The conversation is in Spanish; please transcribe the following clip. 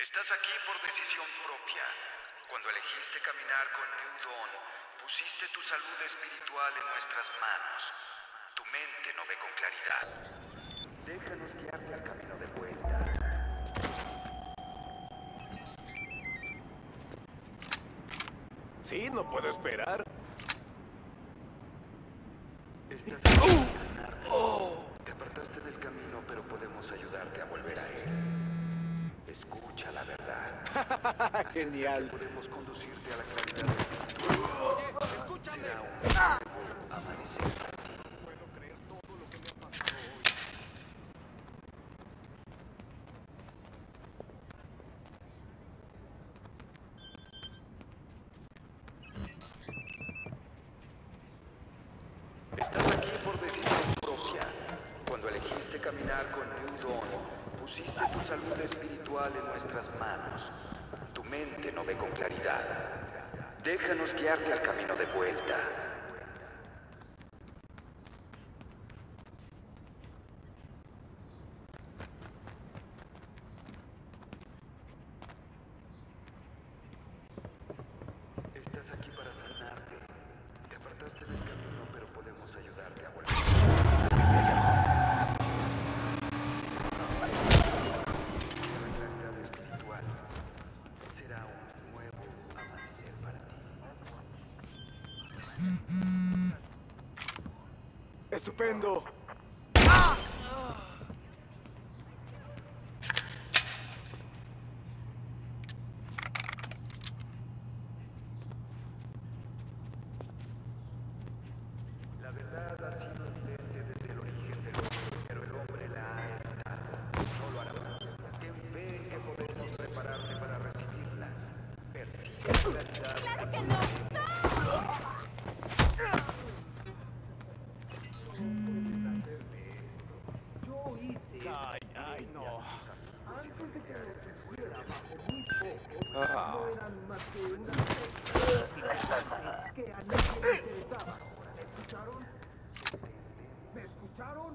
Estás aquí por decisión propia. Cuando elegiste caminar con New Dawn, pusiste tu salud espiritual en nuestras manos. Tu mente no ve con claridad. Déjanos guiarte al camino de vuelta. Sí, no puedo esperar. Estás para sanarte. Te apartaste del camino, pero podemos ayudarte a volver a él. Escucha. Genial. Podemos conducirte a la claridad. Oye, escúchame. Será un nuevo amanecer para ti. puedo creer todo lo que me ha pasado hoy. Estás aquí por decisión propia. Cuando elegiste caminar con New Dawn, pusiste tu salud espiritual en nuestras manos. No ve con claridad. Déjanos guiarte al camino de vuelta. Estás aquí para sanarte. Te apartaste del camino, pero podemos ayudarte a volver. La claridad espiritual será un nuevo amanecer para ¡Estupendo! La verdad ha sido evidente desde el origen del hombre, pero el hombre la ha evitado. No lo hará más. Ten fe que podemos prepararte para recibirla. Persigue no eran más que una que a nadie le interesaba. ¿Me escucharon? ¿Me escucharon?